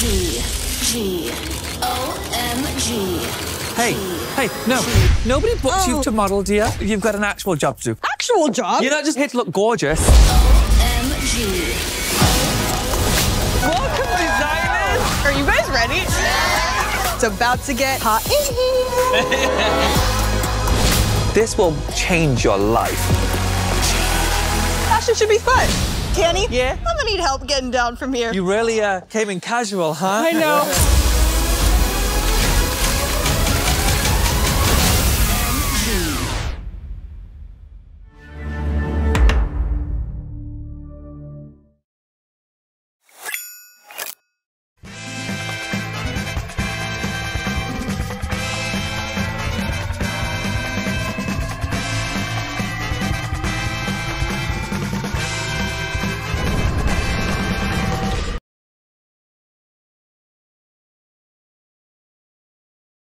G. G. Hey, hey, no. Nobody booked you oh. to model, dear. You've got an actual job to do. Actual job? You're not just here to look gorgeous. OMG. Welcome, designers. Are you guys ready? It's about to get hot in here. This will change your life. Fashion should be fun. Tanny? Yeah? I'm gonna need help getting down from here. You really uh, came in casual, huh? I know.